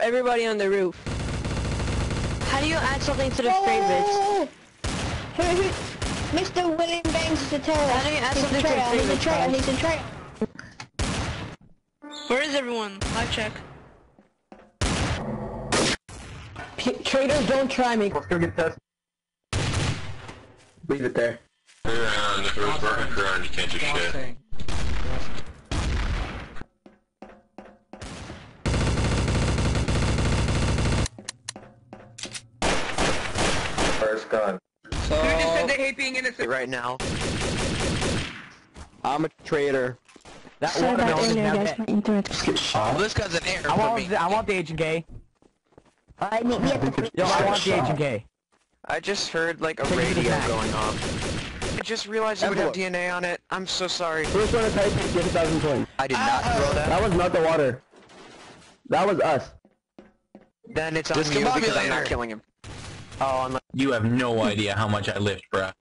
everybody on the roof. How do you add something to the favorites? Who, who, Mr. William Banks is a terrorist. How do you add He's something to traitor. He's a traitor. He's a traitor. Where is everyone? I check. Traitors, don't try me. Let's go get tested. Leave it there. And if it was working around, you can't do shit. First gun. Who just said they hate being innocent? Right now. I'm a traitor. That Sorry about watermelon is earlier, now guys. My internet. Oh, this guy's an error I for want, me. the, I want the H and K. I need me at the Yo, I want the H and K. I just heard like a Take me to the radio going off. I just realized it would have DNA on it. I'm so sorry. First one to type it, get a thousand points. I did not throw that. That was not the water. That was us. Then it's on you because I'm not killing him. Oh, You have no idea how much I lift, bruh.